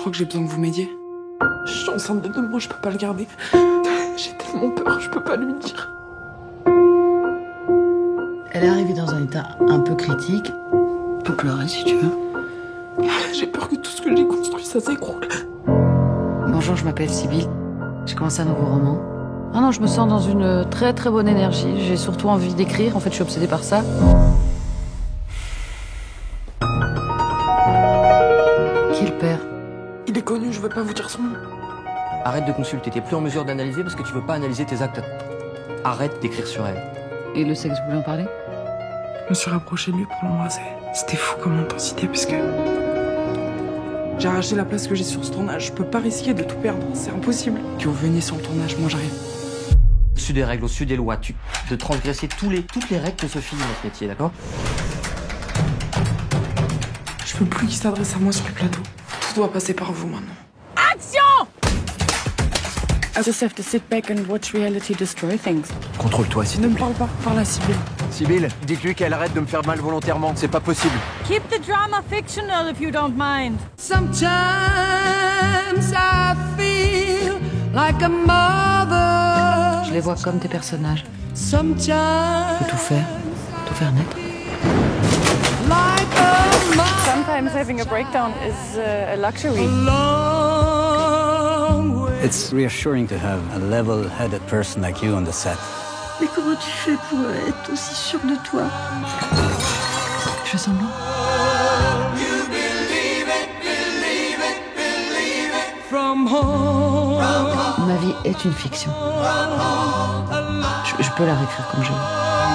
crois que j'ai besoin que vous m'aidiez. Je suis enceinte de deux mois, je peux pas le garder. J'ai tellement peur, je peux pas lui dire. Elle est arrivée dans un état un peu critique. Tu peux pleurer si tu veux. J'ai peur que tout ce que j'ai construit, ça s'écroule. Bonjour, je m'appelle Sybille. J'ai commencé un nouveau roman. Ah non, je me sens dans une très très bonne énergie. J'ai surtout envie d'écrire. En fait, je suis obsédée par ça. Qui est le père? Est connu, je veux pas vous dire son nom. Arrête de consulter, t'es plus en mesure d'analyser parce que tu veux pas analyser tes actes. Arrête d'écrire sur elle. Et le sexe, vous voulez en parler? Je me suis rapprochée de lui pour l'embrasser. C'était fou comme intensité parce que. J'ai arraché la place que j'ai sur ce tournage. Je peux pas risquer de tout perdre, c'est impossible. Que vous veniez sur le tournage, moi j'arrive. Au-dessus des règles, au-dessus des lois, tu de transgresser tous les, toutes les règles que se file notre métier, d'accord? Je veux plus qu'il s'adresse à moi sur le plateau. Tout doit passer par vous maintenant. I just have to sit back and watch reality destroy things. Contrôle-toi, s'il Ne te me plaît. parle pas, parle à Sybille. Sibyl, dites-lui qu'elle arrête de me faire mal volontairement. C'est pas possible. Keep the drama fictional if you don't mind. Sometimes I feel like a mother. Je les vois comme des personnages. Sometimes Faut tout faire. Tout faire naître. Sometimes having a breakdown is uh, a luxury. It's reassuring to have a level-headed person like you on the set. Mais comment tu fais pour être aussi sûr de toi? Je fais semblant. Ma vie est une fiction. Je, je peux la réécrire comme je veux.